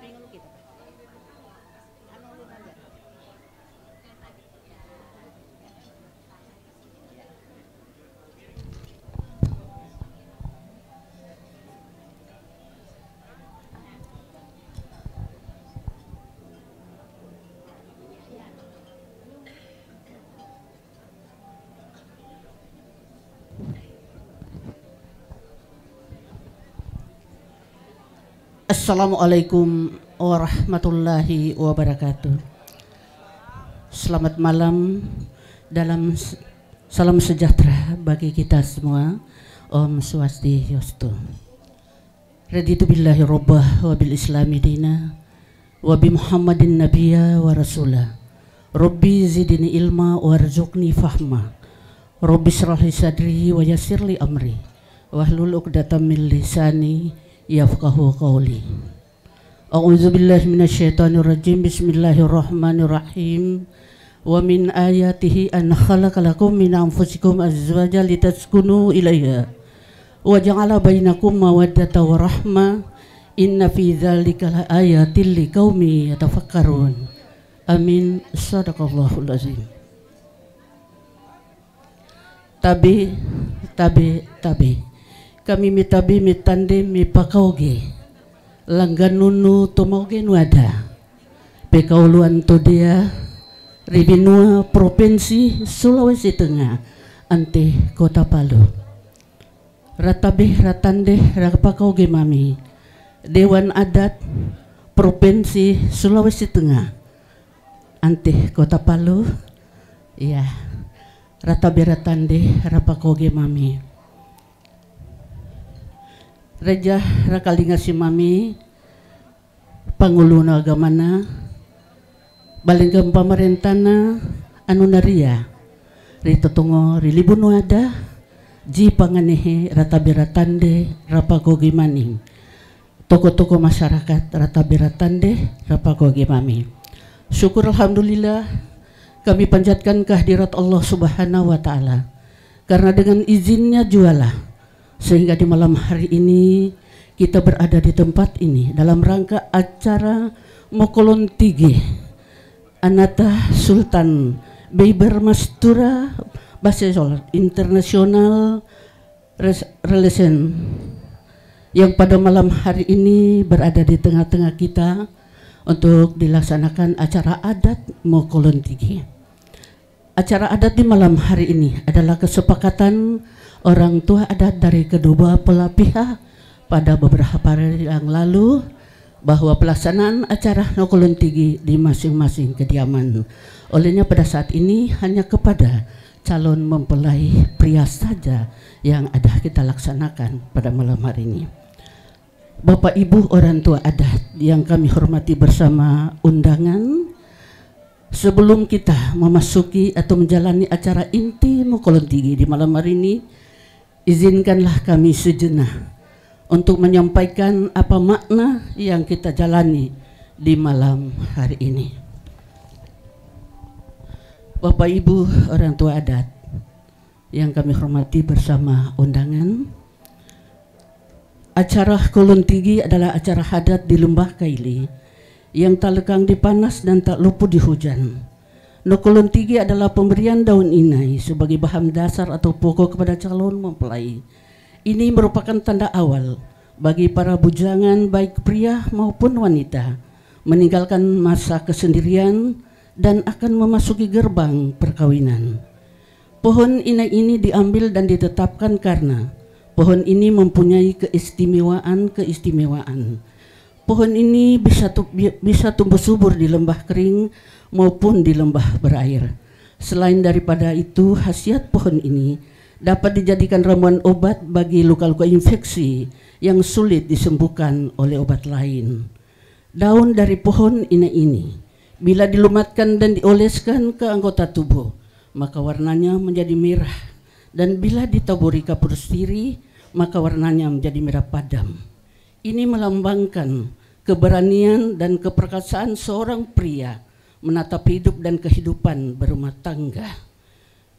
being a Assalamualaikum warahmatullahi wabarakatuh. Selamat malam dalam salam sejahtera bagi kita semua. Om Swastiastu. Raditu billahi rabbah wa bil islami dina wa bi Muhammadin nabiyya wa rasulah. Rabbi zidni ilma warzuqni fahma. Rabbi syrahli sadri wa yassirli amri. Wahlul 'uqdatam min lisani yafqahu qawli. A'udzu billahi minasyaitonir rajim Bismillahirrahmanirrahim. Wa min ayatihi an khalaqalakum min anfusikum azwaja litaskunu ilaiha wa ja'ala bainakum mawaddata wa rahma. Inna fi dzalika laayatil liqaumi yatafakkarun. Amin. Sadaqallahul azim. Tabi tabi tabi kami mitabi mitande mi pakauge. Langganunu tomoge nuada pekauluan to dia ribinua provinsi Sulawesi Tengah ante kota Palu. Ratabe ratande rapakauge mami Dewan Adat Provinsi Sulawesi Tengah ante kota Palu. Ya ratabe ratande rapakoge mami Reja rakalinga si mami panguluna agamana balinggang pamarentana anu naria rito tungo rilibunu ada ji panganehe rata beratande rapa kogi maning. Toko-toko masyarakat rata beratande rapa kogi mami syukur alhamdulillah kami panjatkan kehadirat Allah subhanahu wa ta'ala. Karena dengan izinnya jualah sehingga di malam hari ini kita berada di tempat ini dalam rangka acara Mokolon Tige Anata Sultan Beiber Mastura Basesol International Relation yang pada malam hari ini berada di tengah-tengah kita untuk dilaksanakan acara adat Mokolon Tige. Acara adat di malam hari ini adalah kesepakatan orang tua adat dari kedua belah pihak pada beberapa hari yang lalu bahwa pelaksanaan acara Nokulun Tinggi di masing-masing kediaman. Olehnya pada saat ini hanya kepada calon mempelai pria saja yang ada kita laksanakan pada malam hari ini. Bapak Ibu orang tua adat yang kami hormati bersama undangan Sebelum kita memasuki atau menjalani acara inti Mokolon Tinggi di malam hari ini izinkanlah kami sejenak untuk menyampaikan apa makna yang kita jalani di malam hari ini. Bapak Ibu orang tua adat yang kami hormati bersama undangan, acara Kolon Tinggi adalah acara hadat di Lembah Kaili yang tak lekang di panas dan tak luput di hujan Nokolon tinggi adalah pemberian daun inai sebagai bahan dasar atau pokok kepada calon mempelai. Ini merupakan tanda awal bagi para bujangan baik pria maupun wanita meninggalkan masa kesendirian dan akan memasuki gerbang perkawinan. Pohon inai ini diambil dan ditetapkan karena pohon ini mempunyai keistimewaan-keistimewaan. Pohon ini bisa bisa tumbuh subur di lembah kering maupun di lembah berair. Selain daripada itu, khasiat pohon ini dapat dijadikan ramuan obat bagi luka-luka infeksi yang sulit disembuhkan oleh obat lain. Daun dari pohon ini ini Bila dilumatkan dan dioleskan ke anggota tubuh, maka warnanya menjadi merah. Dan bila ditaburi kapur siri, maka warnanya menjadi merah padam. Ini melambangkan keberanian dan keperkasaan seorang pria menatap hidup dan kehidupan berumah tangga.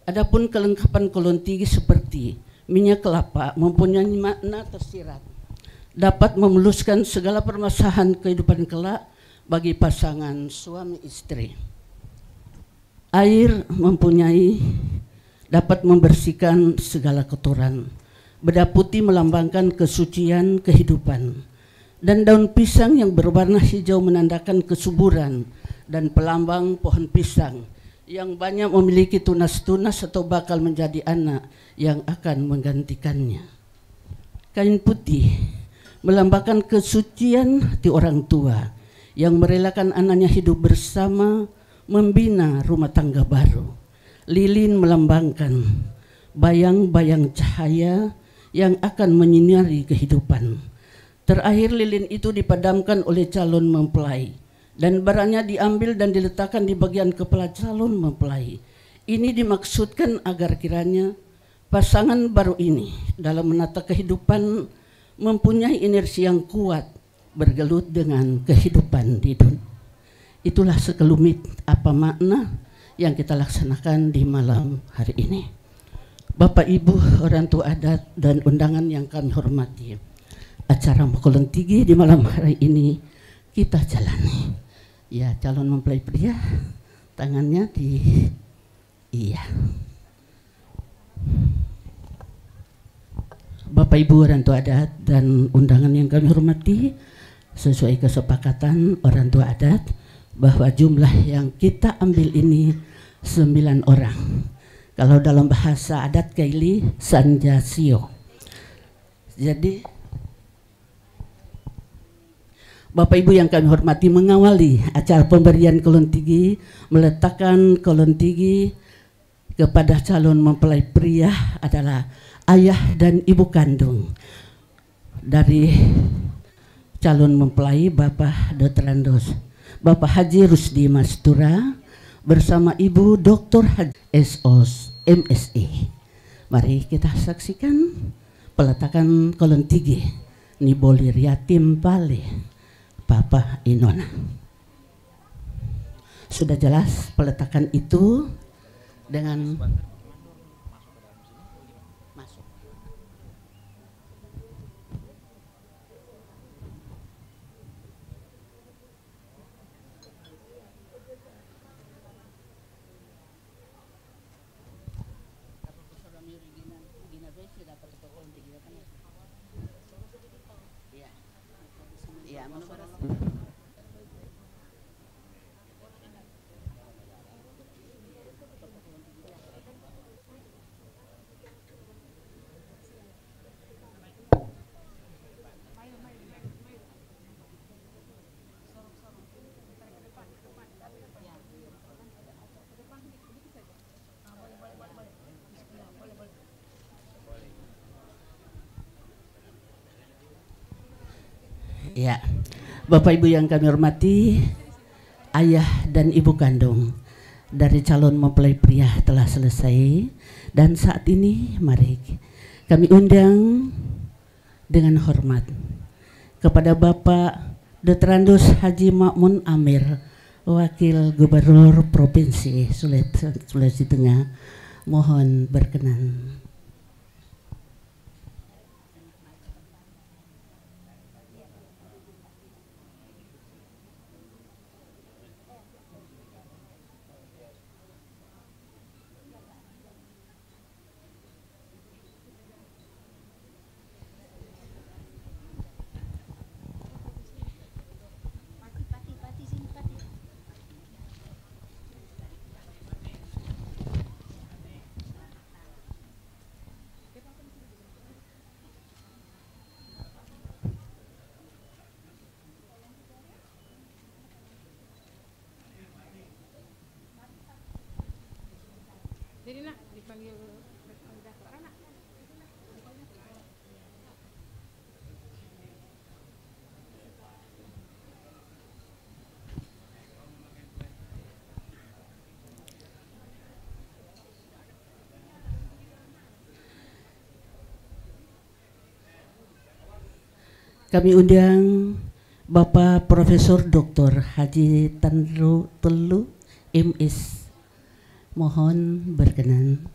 Adapun kelengkapan kolon tinggi seperti minyak kelapa mempunyai makna tersirat dapat memuluskan segala permasalahan kehidupan kelak bagi pasangan suami istri. Air mempunyai dapat membersihkan segala kotoran. Beda putih melambangkan kesucian kehidupan. Dan daun pisang yang berwarna hijau menandakan kesuburan dan pelambang pohon pisang yang banyak memiliki tunas-tunas atau bakal menjadi anak yang akan menggantikannya. Kain putih melambangkan kesucian hati orang tua yang merelakan anaknya hidup bersama membina rumah tangga baru. Lilin melambangkan bayang-bayang cahaya yang akan menyinari kehidupan. Terakhir lilin itu dipadamkan oleh calon mempelai dan barangnya diambil dan diletakkan di bagian kepala calon mempelai. Ini dimaksudkan agar kiranya pasangan baru ini dalam menata kehidupan mempunyai inersi yang kuat bergelut dengan kehidupan di dunia. Itulah sekelumit apa makna yang kita laksanakan di malam hari ini. Bapak Ibu, orang tua adat dan undangan yang kami hormati. Acara Mokolon Tinggi di malam hari ini kita jalani. Ya, calon mempelai pria tangannya di iya. Bapak Ibu orang tua adat dan undangan yang kami hormati, sesuai kesepakatan orang tua adat bahwa jumlah yang kita ambil ini sembilan orang. Kalau dalam bahasa adat Kaili Sanjasio. Jadi Bapak Ibu yang kami hormati mengawali acara pemberian kolon tinggi, meletakkan kolon tinggi kepada calon mempelai pria adalah ayah dan ibu kandung dari calon mempelai Bapak Dr. Andos, Bapak Haji Rusdi Mastura bersama Ibu Dr. Haji SOS MSE. Mari kita saksikan peletakan kolon tinggi Niboli Yatim Pale Bapak Inona. Sudah jelas peletakan itu dengan Ya, Bapak Ibu yang kami hormati, ayah dan ibu kandung dari calon mempelai pria telah selesai dan saat ini mari kami undang dengan hormat kepada Bapak Detrandos Haji Makmun Amir, Wakil Gubernur Provinsi Sulawesi Tengah, mohon berkenan. Kami undang Bapak Profesor Dr. Haji Tanru Telu MS. Mohon berkenan.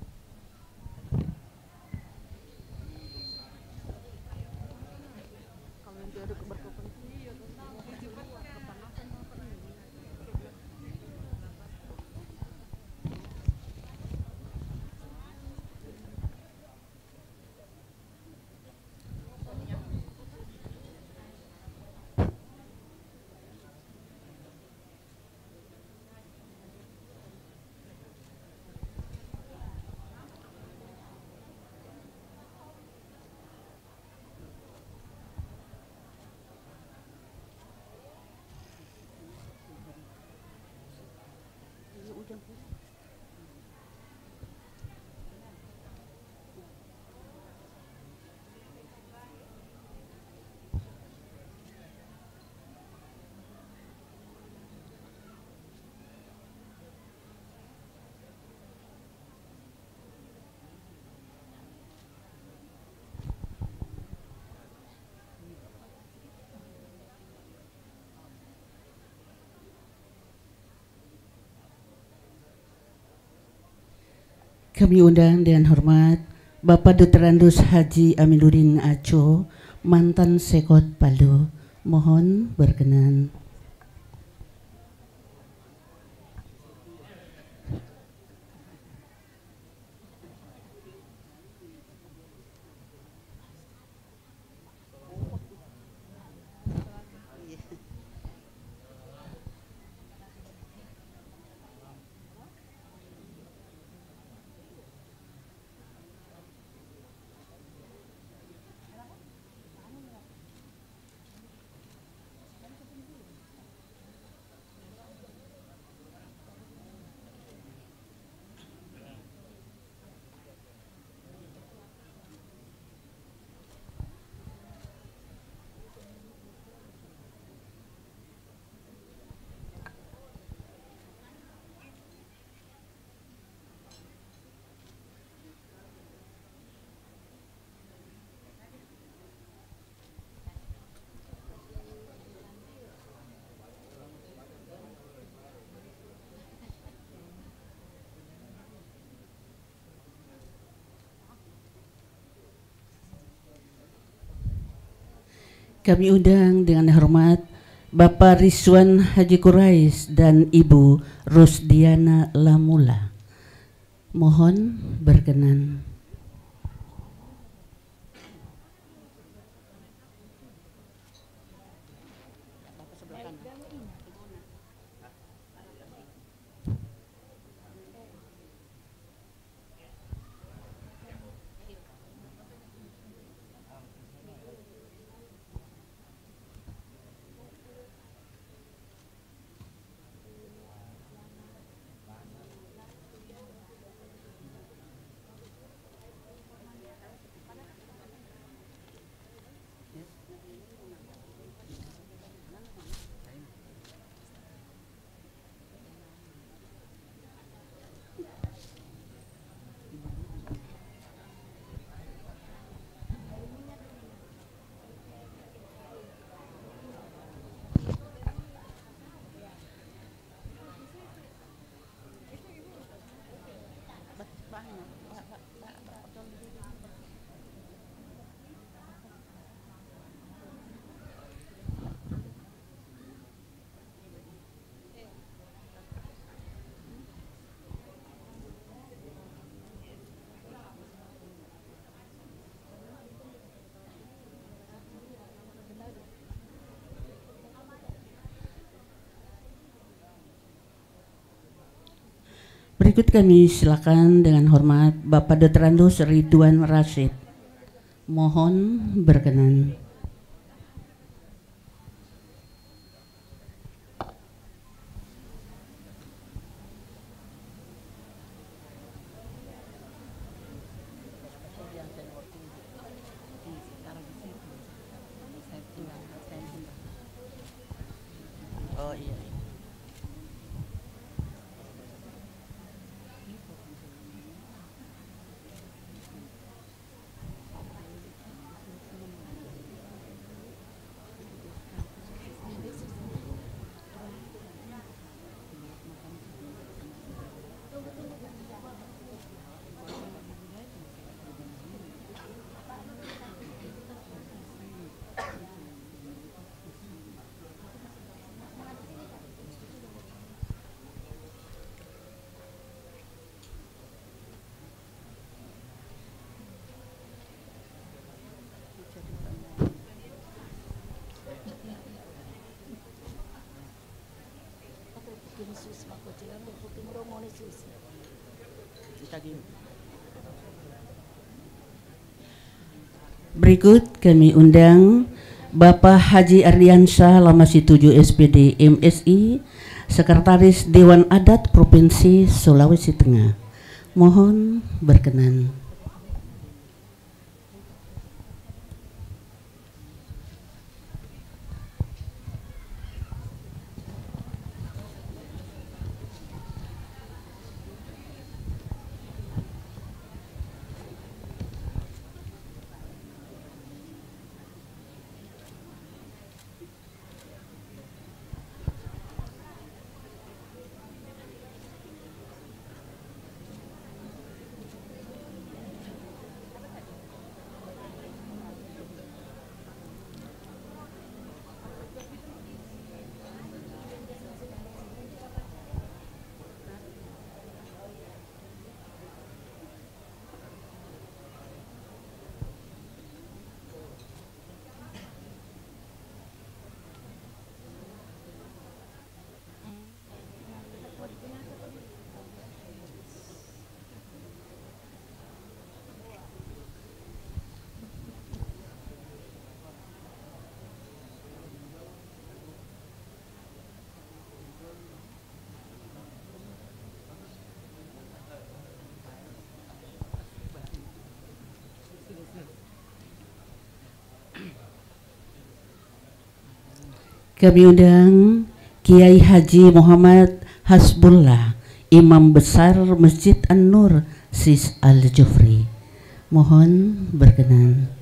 Kami undang dengan hormat Bapak Dr. Andus Haji Aminuddin Aco, mantan Sekot Palu. Mohon berkenan. Kami undang dengan hormat Bapak Rizwan Haji Kurais dan Ibu Rosdiana Lamula. Mohon berkenan. Berikut kami silakan dengan hormat Bapak Dr. Andus Ridwan Rashid. Mohon berkenan. Oh iya. Berikut kami undang Bapak Haji Ardiansyah Lamasi 7 SPD MSI Sekretaris Dewan Adat Provinsi Sulawesi Tengah. Mohon berkenan Kami undang Kiai Haji Muhammad Hasbullah, Imam Besar Masjid An-Nur Sis Al-Jufri. Mohon berkenan.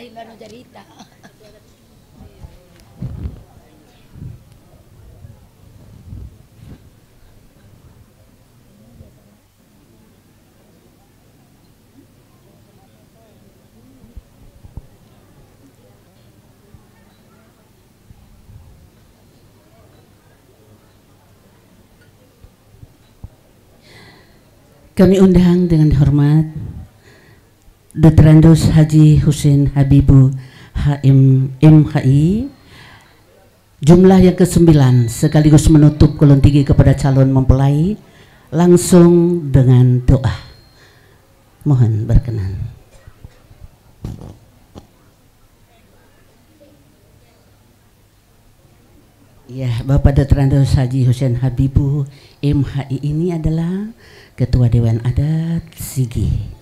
Lerai nggak cerita. Kami undang dengan hormat Dr. Andos Haji Husin Habibu HM MHI jumlah yang ke-9 sekaligus menutup kolon tinggi kepada calon mempelai langsung dengan doa. Mohon berkenan. Ya, Bapak Dr. Andos Haji Husin Habibu MHI ini adalah Ketua Dewan Adat Sigi.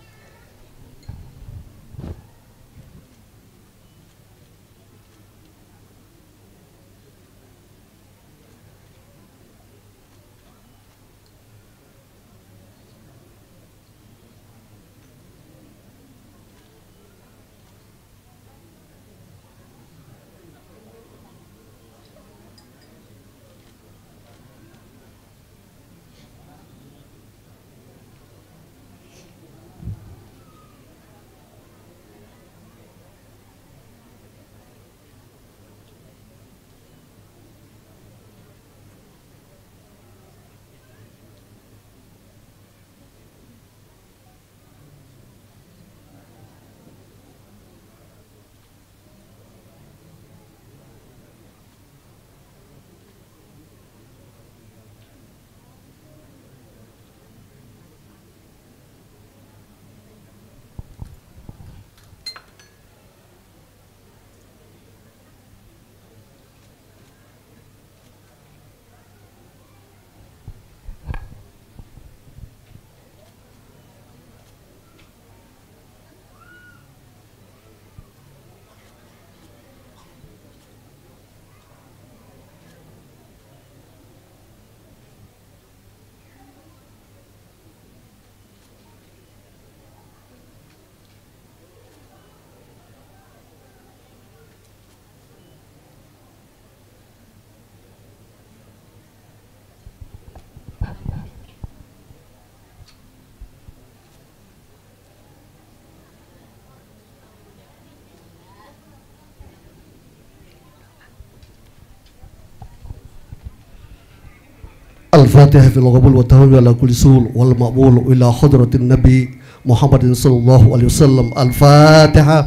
الفاتحة في القبول والتمام على كل سول والمأمول إلى حضرة النبي محمد صلى الله عليه وسلم. الفاتحة.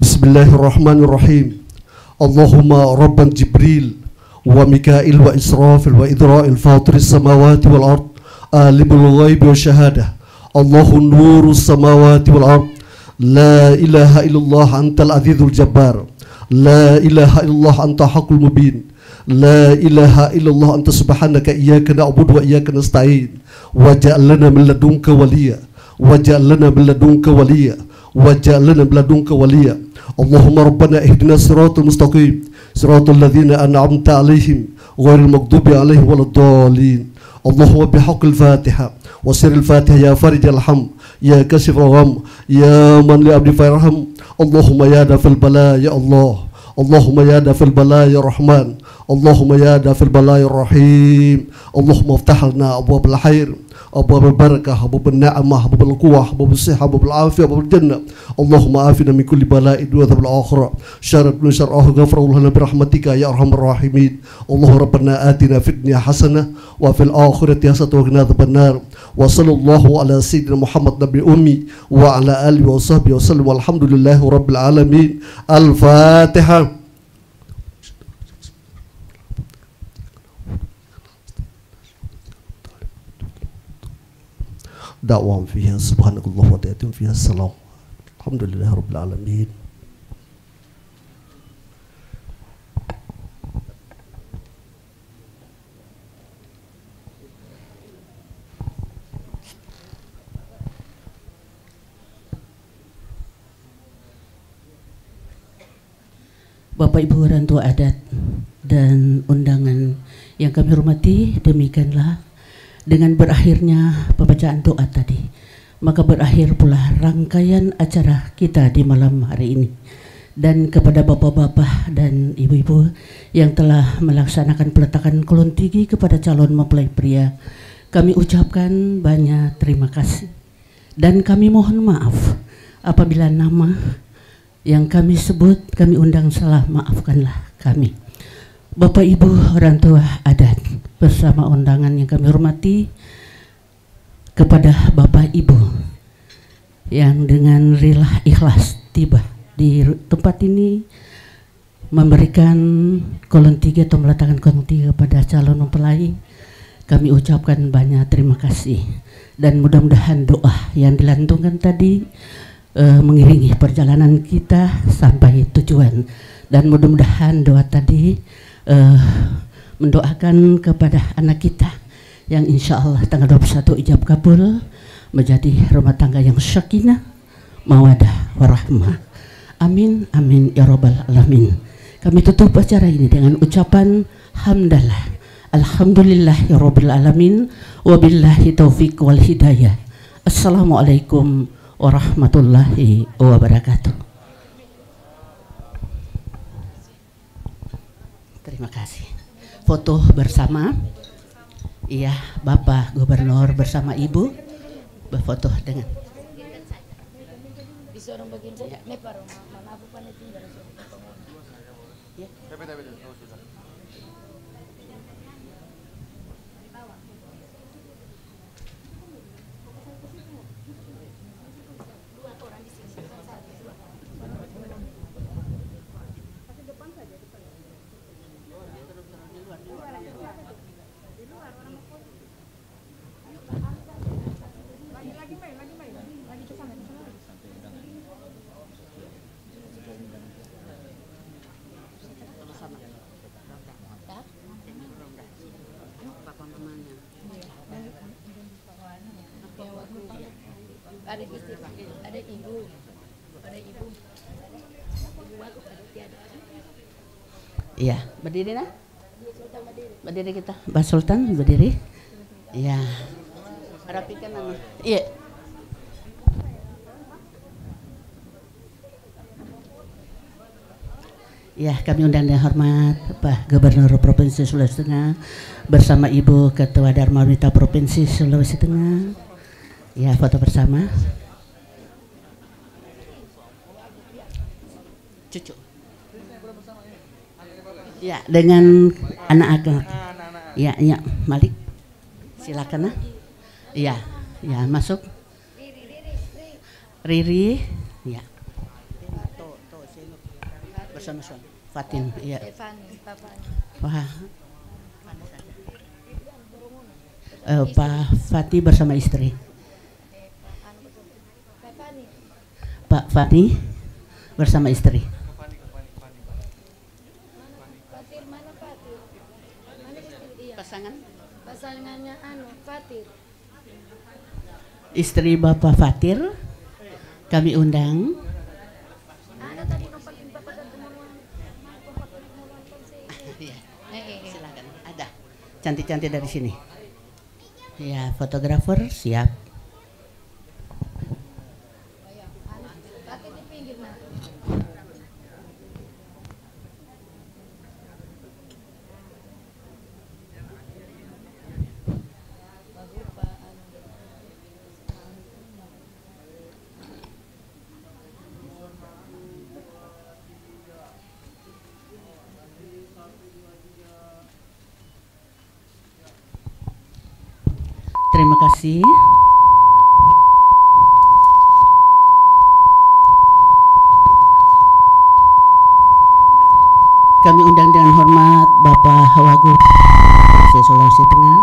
بسم الله الرحمن الرحيم اللهم ربا جبريل وميكائيل وإسرافيل وإدراء فاطر السماوات والأرض عالم الغيب والشهادة الله نور السماوات والأرض لا إله إلا الله أنت العزيز الجبار. لا إله إلا الله أنت حق المبين. لا إله إلا الله أنت سبحانك إياك نعبد وإياك نستعين. واجعل لنا من لدنك وليا. واجعل لنا من لدنك وليا. واجعل لنا من لدنك وليا. اللهم ربنا اهدنا الصراط المستقيم. صراط الذين أنعمت عليهم غير المغضوب عليهم ولا الضالين. اللهم بحق الفاتحة. وسر الفاتحة يا فرج الحم. يا كشف الغم يا من لأبد فرحم اللهم يا دافع البلاء يا الله اللهم يا دافع البلاء يا رحمن اللهم يا دافع البلاء الرحيم. اللهم افتح لنا أبواب الخير أبواب البركة أبواب النعمة أبواب القوة أبواب الصحة أبواب العافية أبواب الجنة. اللهم عافنا من كل بلاء وذنب الاخره شر من شر غفر لنا برحمتك يا أرحم الراحمين. اللهم ربنا آتنا في الدنيا حسنة وفي الآخرة حسنة وقنا عذاب النار. وصلى الله على سيدنا محمد نبي أمي وعلى آله وصحبه وسلم. والحمد لله رب العالمين. الفاتحة. دعوة فيها سبحانك الله وتأتي فيها السلام الحمد لله رب العالمين Bapak Ibu orang tua adat dan undangan yang kami hormati, demikianlah dengan berakhirnya pembacaan doa tadi, maka berakhir pula rangkaian acara kita di malam hari ini. Dan kepada bapak-bapak dan ibu-ibu yang telah melaksanakan peletakan kolon tinggi kepada calon mempelai pria, kami ucapkan banyak terima kasih. Dan kami mohon maaf apabila nama yang kami sebut, kami undang salah, maafkanlah kami. Bapak Ibu orang tua adat bersama undangan yang kami hormati kepada Bapak Ibu yang dengan rela ikhlas tiba di tempat ini memberikan kolon tiga atau meletakkan kolon tiga kepada calon mempelai. Kami ucapkan banyak terima kasih dan mudah-mudahan doa yang dilantungkan tadi uh, mengiringi perjalanan kita sampai tujuan. Dan mudah-mudahan doa tadi uh, mendoakan kepada anak kita yang insya Allah tanggal 21 ijab kabul menjadi rumah tangga yang syakinah mawadah warahmah. Amin amin ya robbal alamin. Kami tutup acara ini dengan ucapan hamdalah. Alhamdulillah ya robbil alamin. Wabillahi taufik wal hidayah. Assalamualaikum warahmatullahi wabarakatuh Terima kasih. Foto bersama. Iya, Bapak Gubernur bersama Ibu berfoto dengan Disuruh bagian saya, ini ada istri ada ibu ada ibu Iya, berdiri nah. Berdiri kita. Mbak Sultan berdiri. Iya. Rapikan nama. Iya. Ya, kami undang dengan hormat Pak Gubernur Provinsi Sulawesi Tengah bersama Ibu Ketua Dharma Wanita Provinsi Sulawesi Tengah. Ya, foto bersama. Cucu. Ya, dengan anak agak. Ya, ya, Malik. Silakan nah. Ya, ya, masuk. Riri, ya. Bersama suami. Fatin, ya. Wah. Uh, Pak Fati bersama istri. Pak Fatih bersama istri. Pasangan Pasangannya anu Fatir. istri Bapak Fatir kami undang. Ada tadi nomor bapak dan teman silakan. Ada. Cantik-cantik dari sini. Ya, fotografer siap. Kasih. Kami undang dengan hormat Bapak Wagub Sulawesi Tengah,